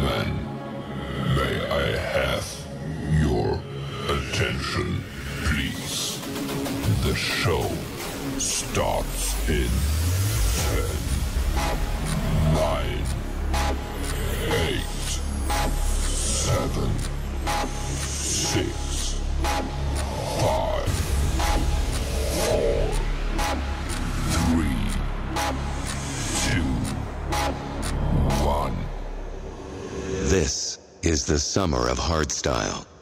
man, may I have your attention, please? The show starts in 10, 9, 8, 7, 6, is the summer of hardstyle.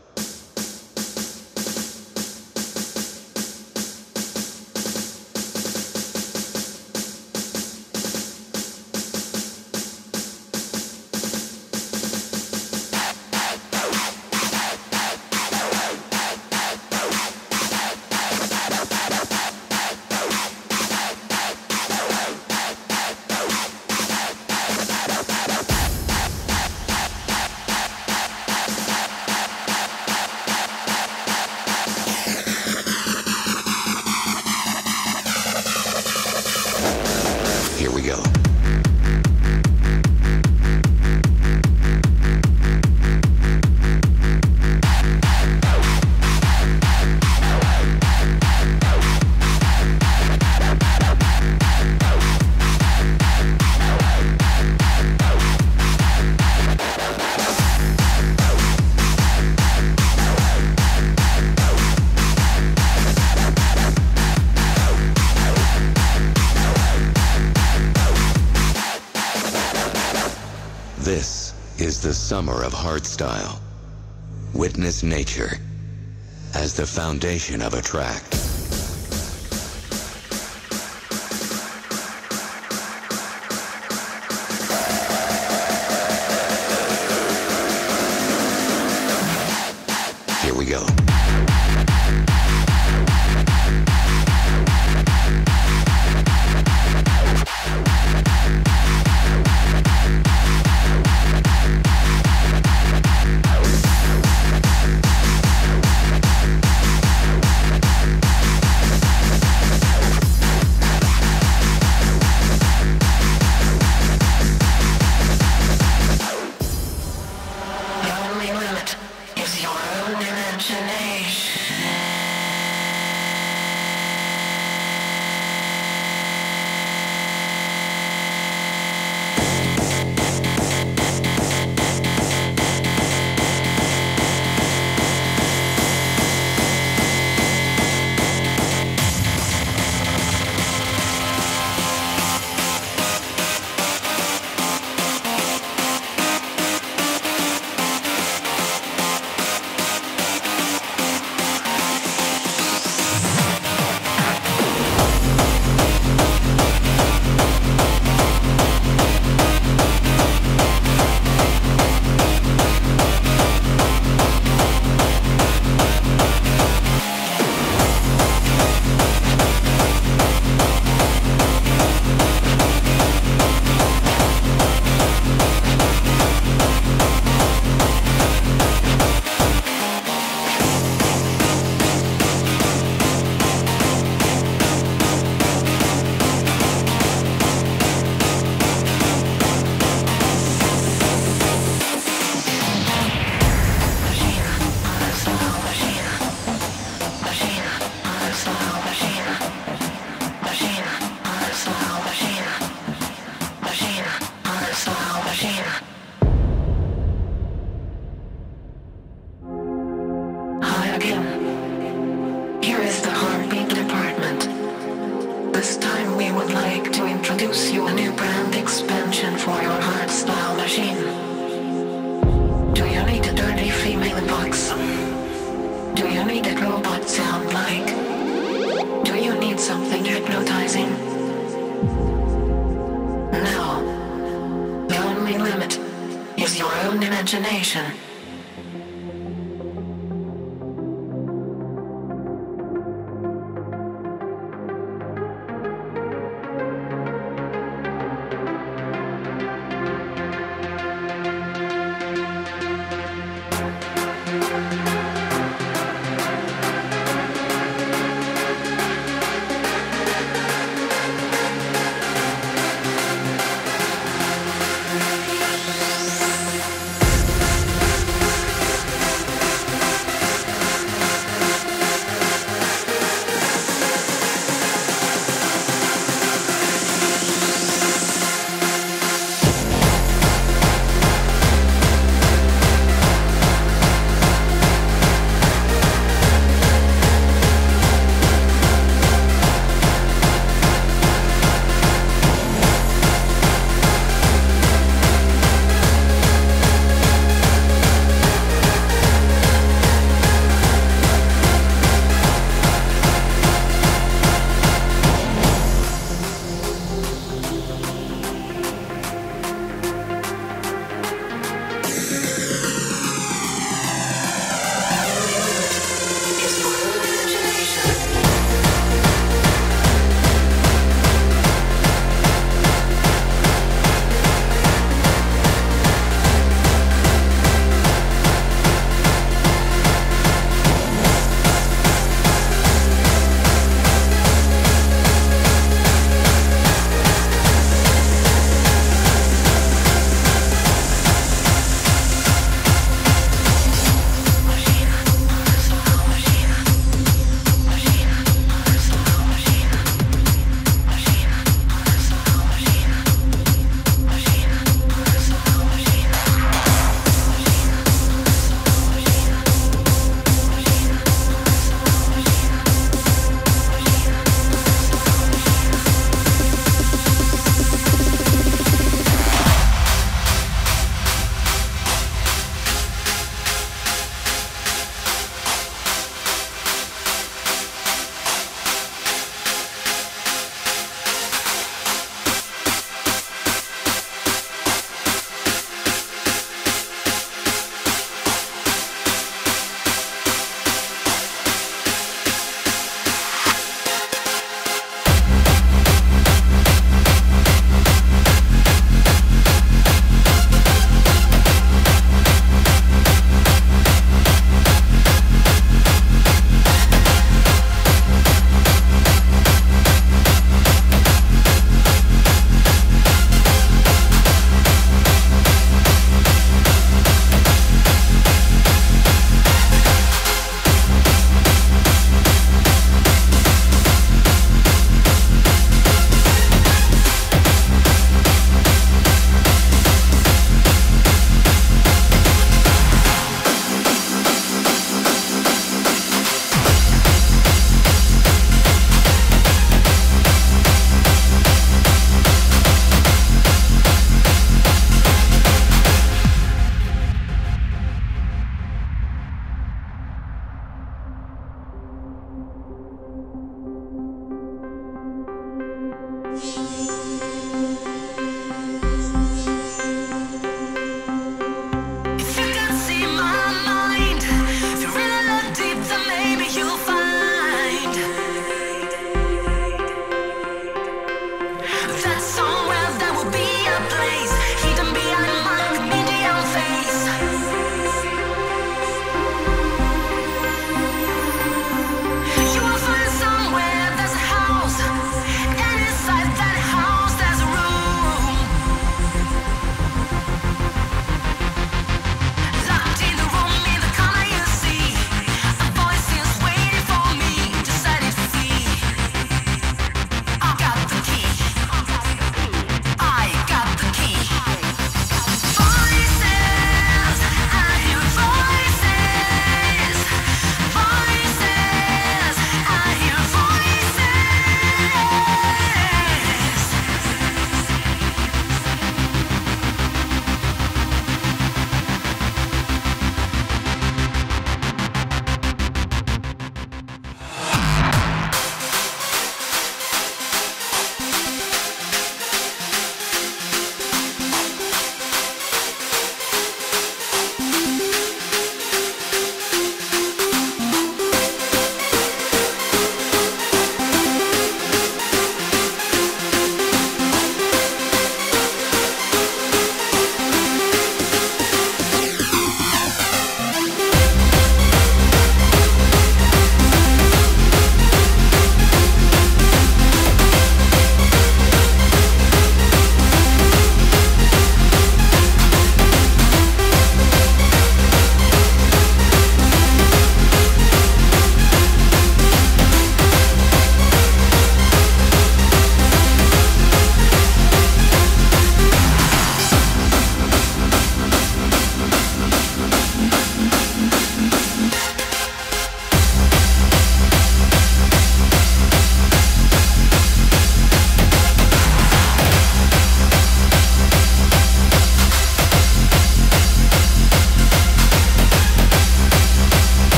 hardstyle. Witness nature as the foundation of a track.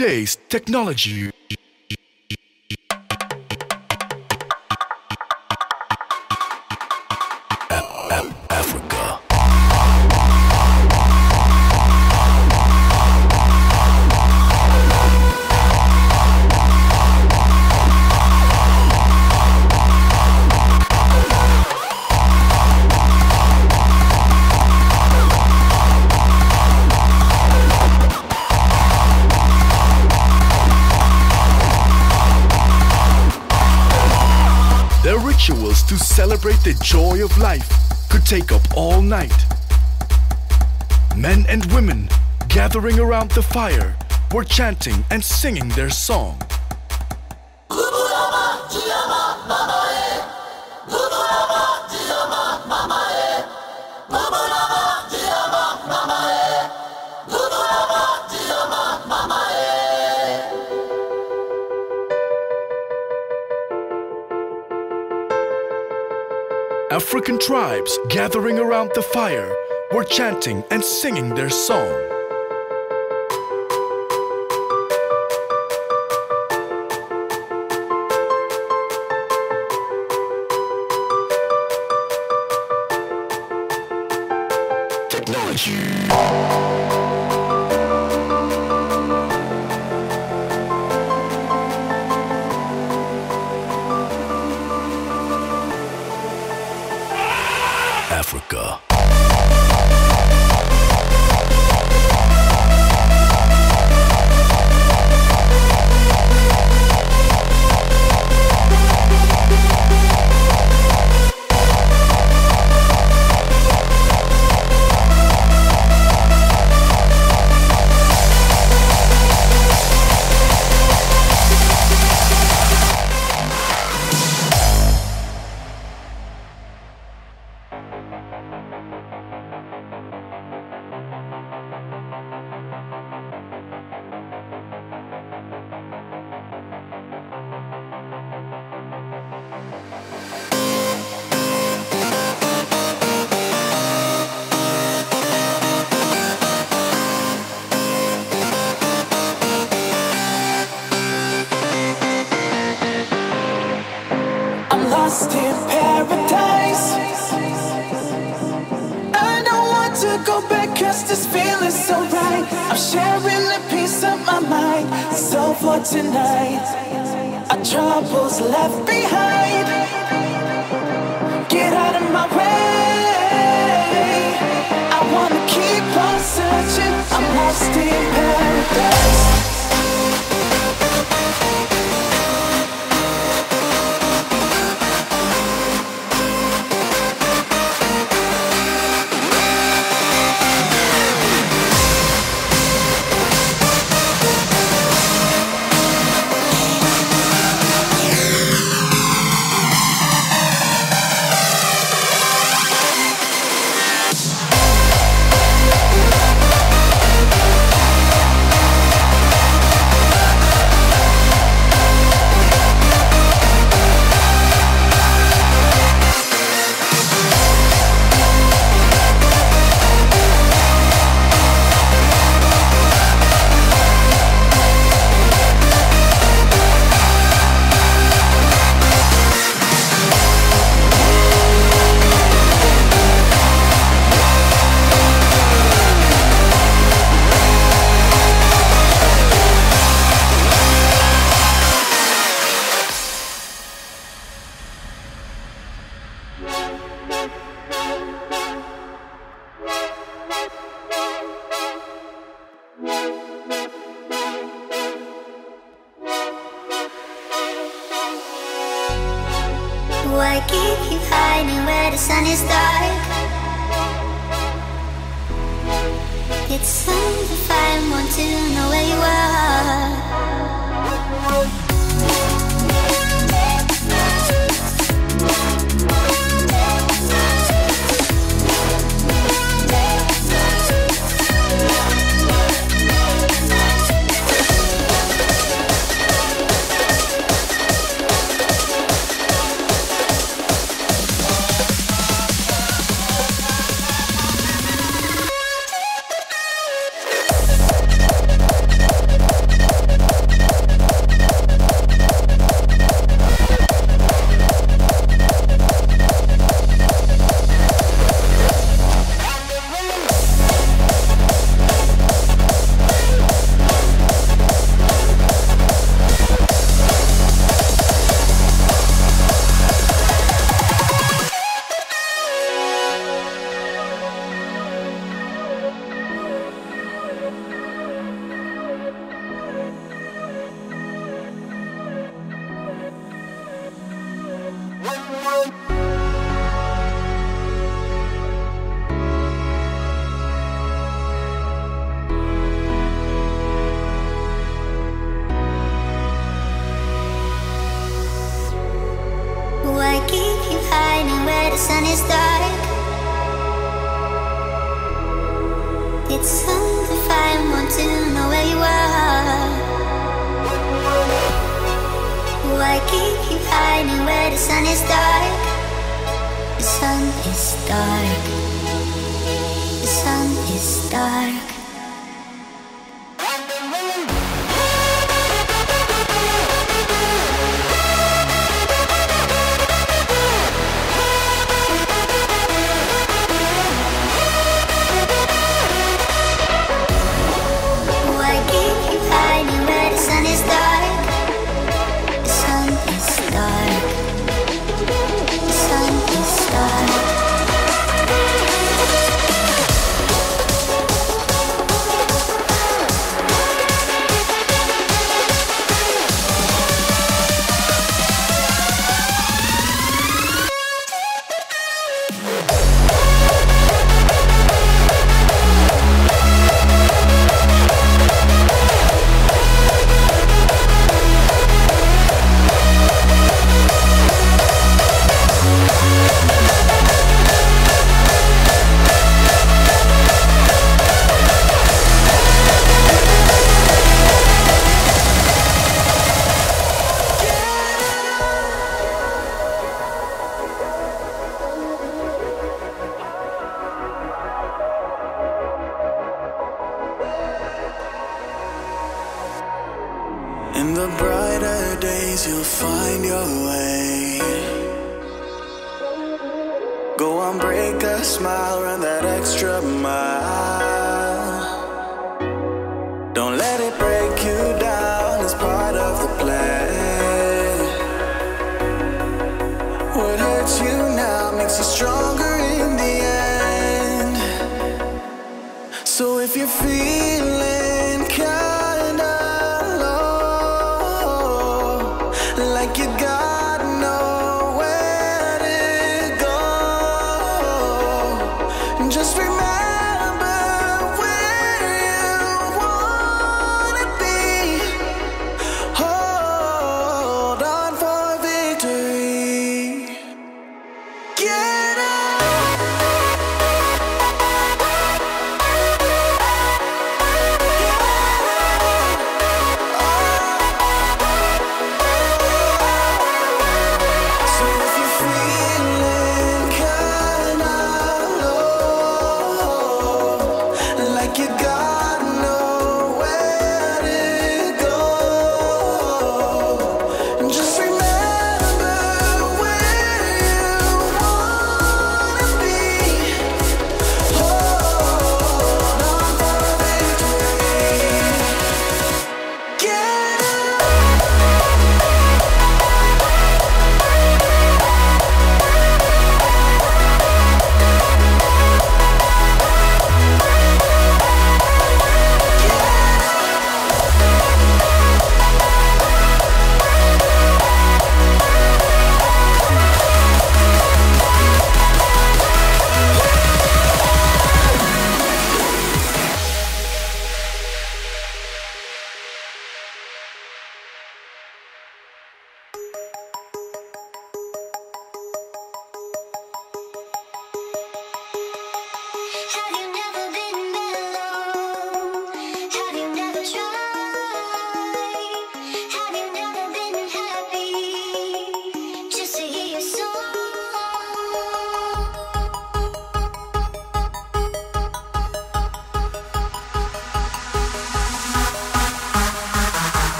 Nowadays, technology celebrate the joy of life could take up all night. Men and women gathering around the fire were chanting and singing their song. Tribes gathering around the fire were chanting and singing their song.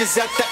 bitches at the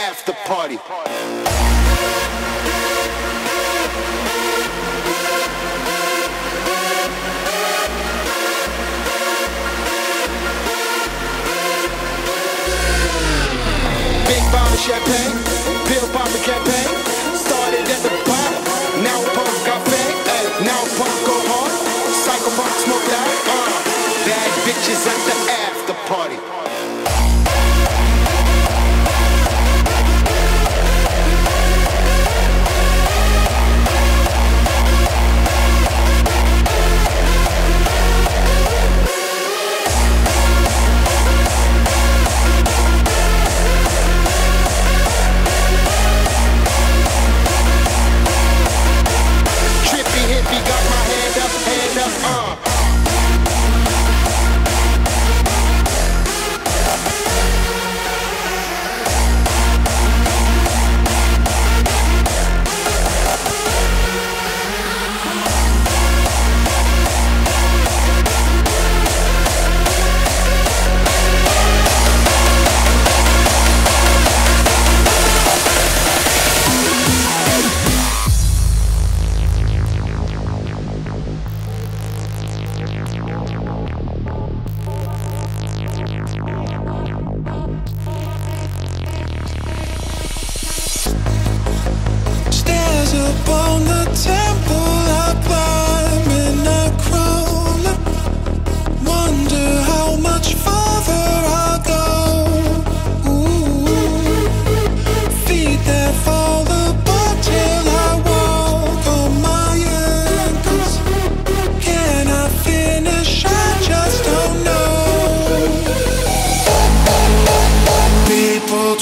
after party. Big bottle champagne, pill popping campaign, started at the bottom.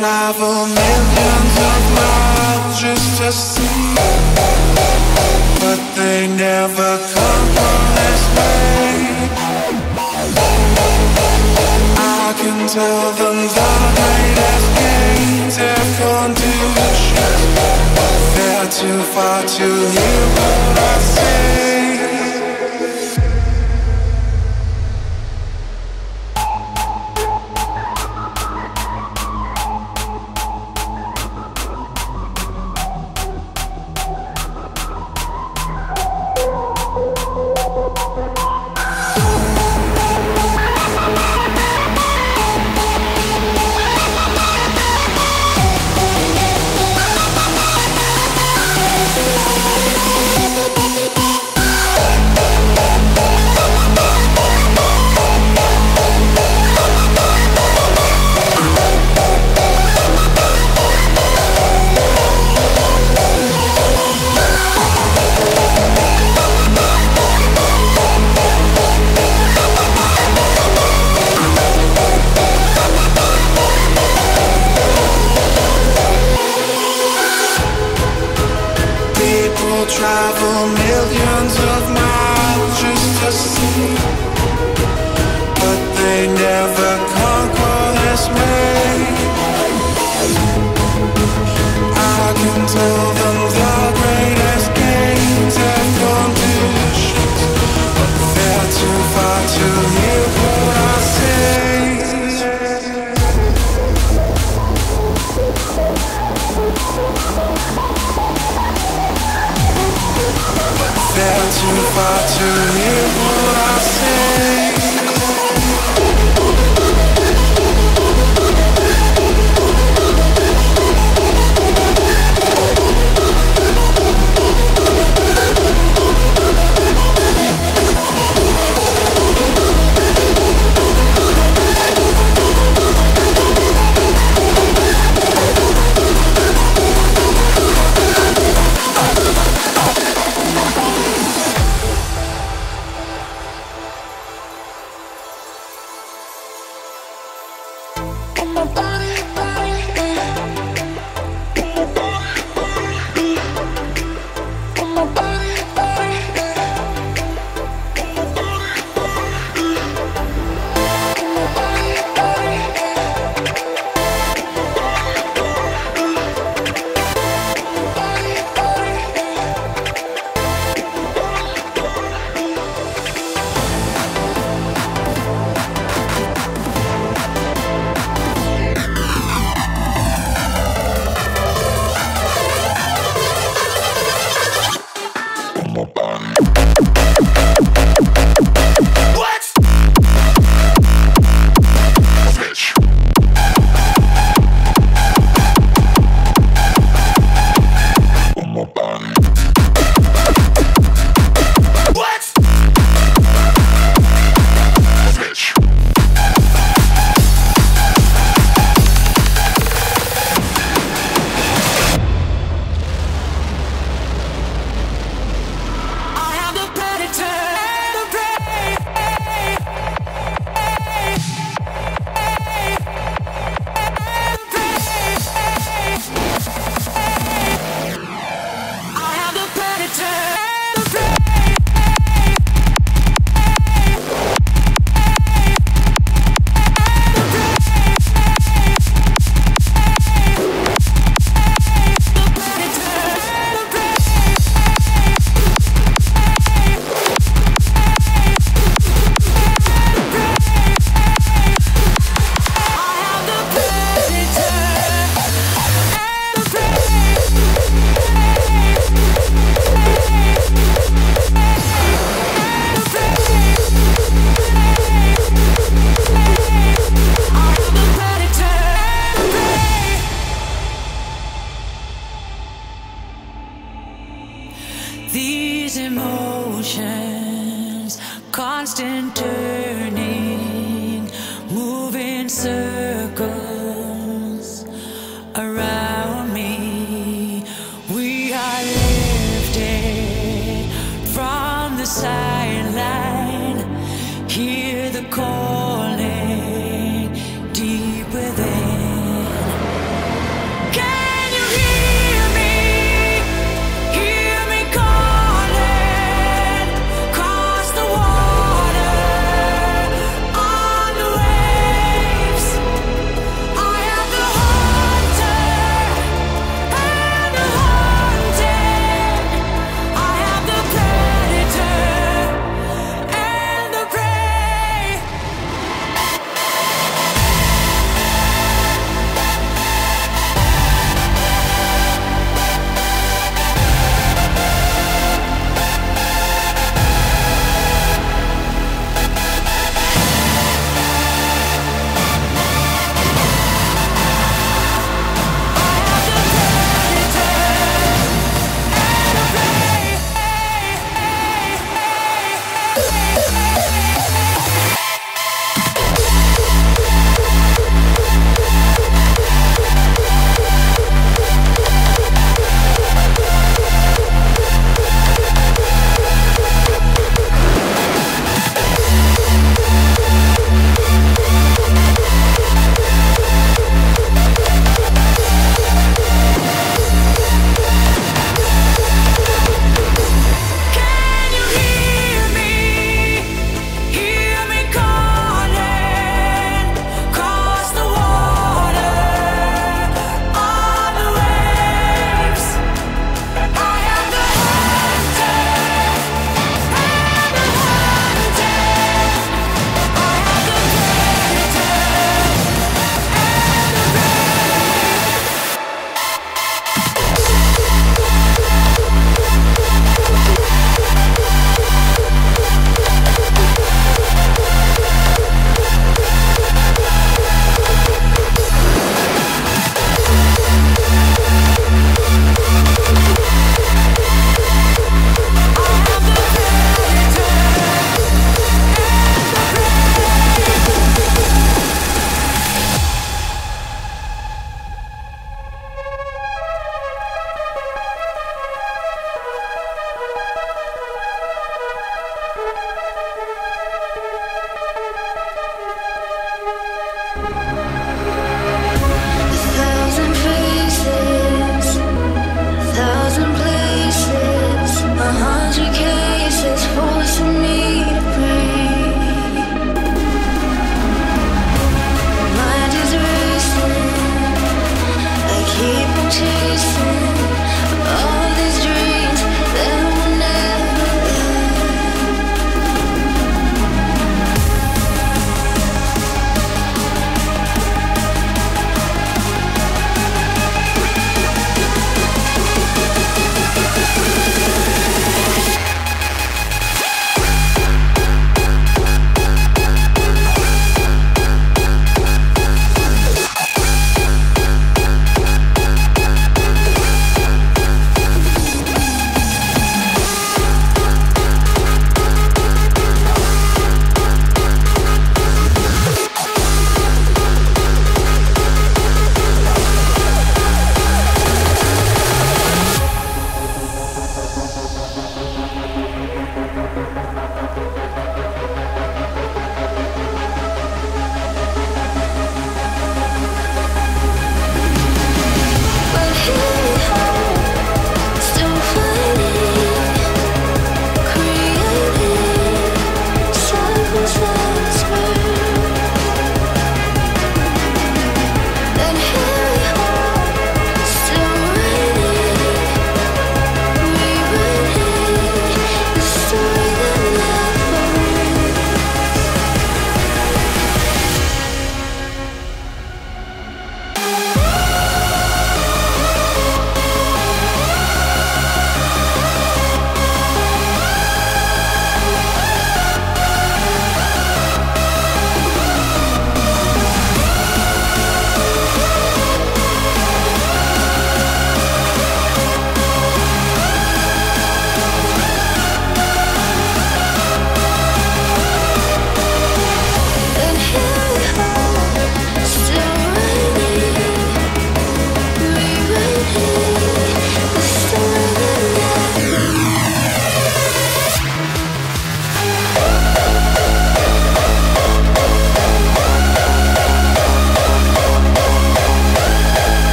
travel millions of miles just to see. But they never come this way. I can tell them the greatest games have gone They're too far to hear what I say.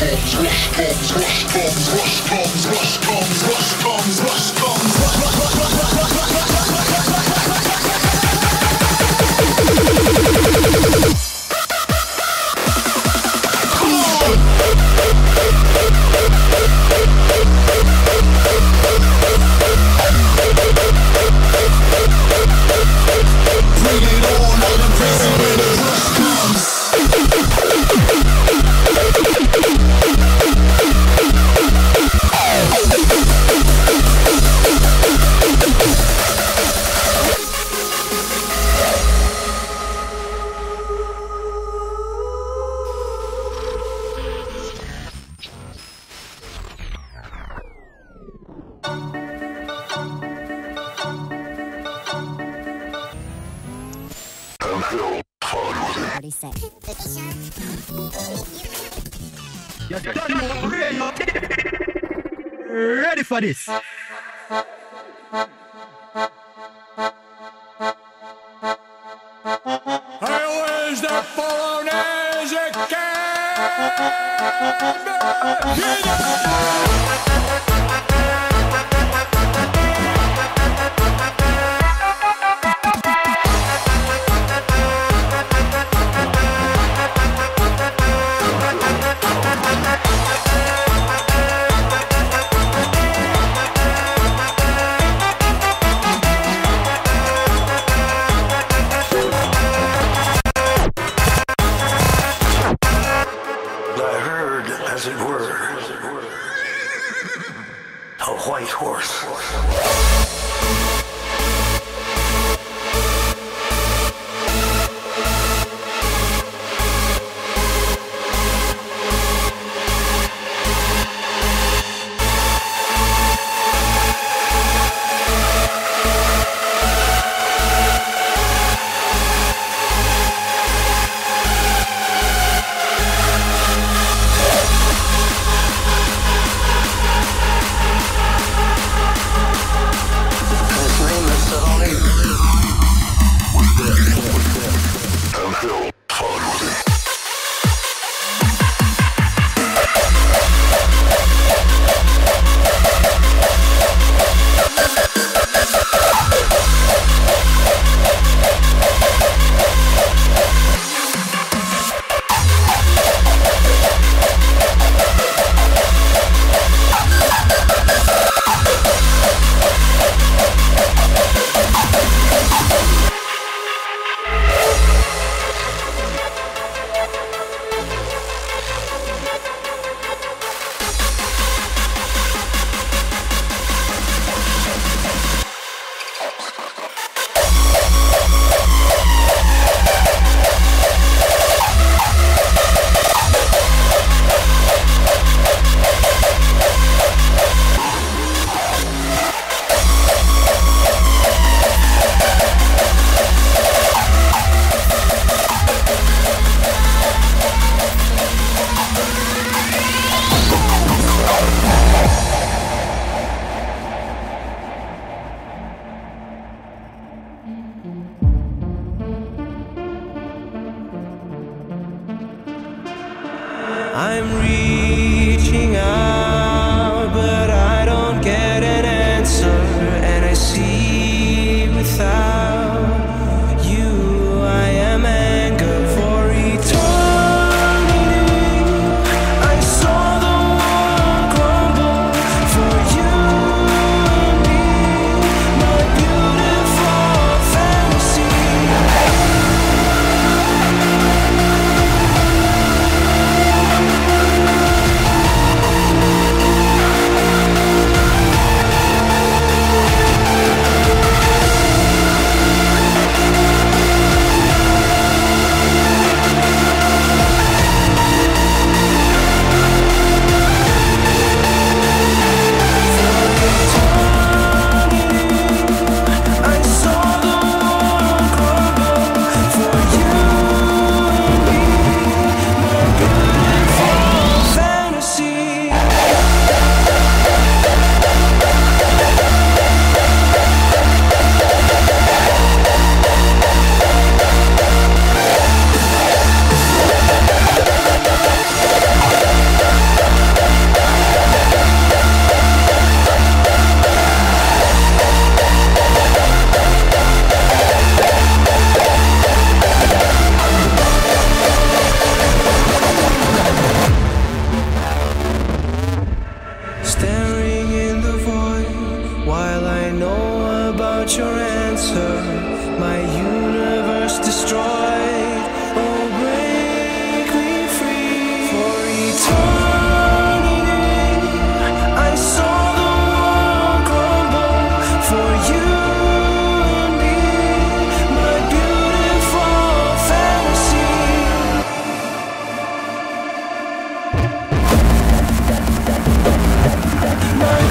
rush comes, rush comes, rush comes, rush comes, rush comes, rush comes. a white horse.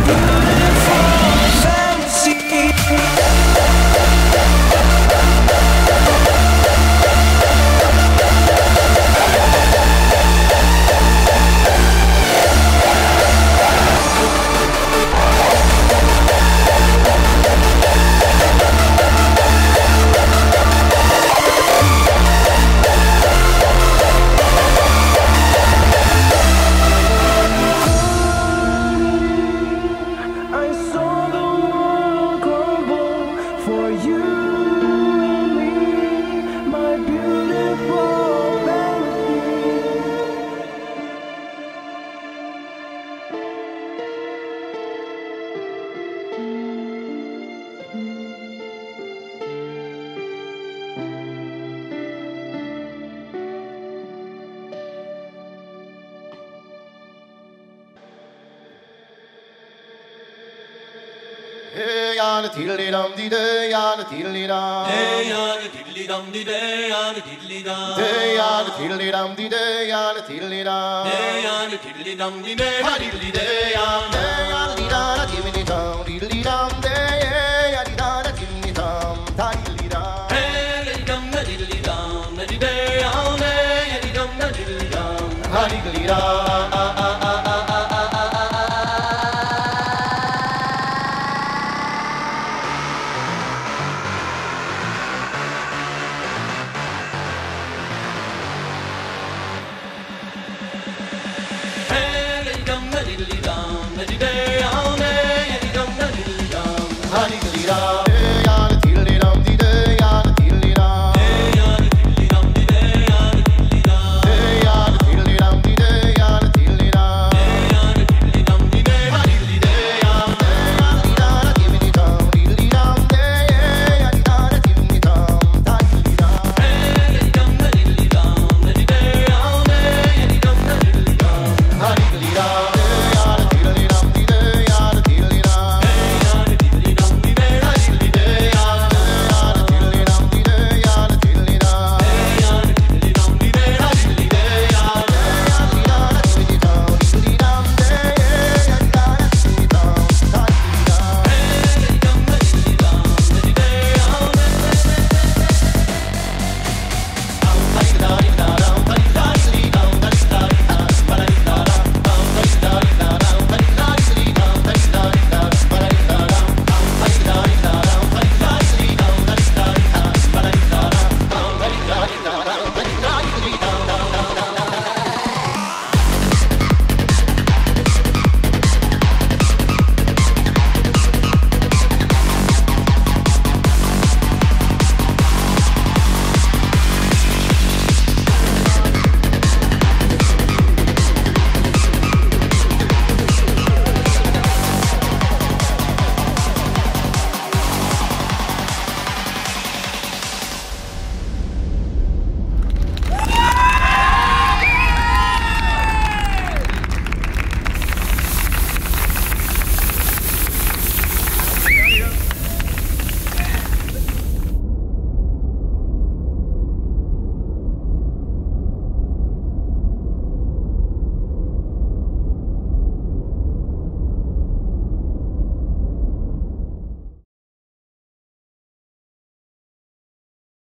beautiful fantasy.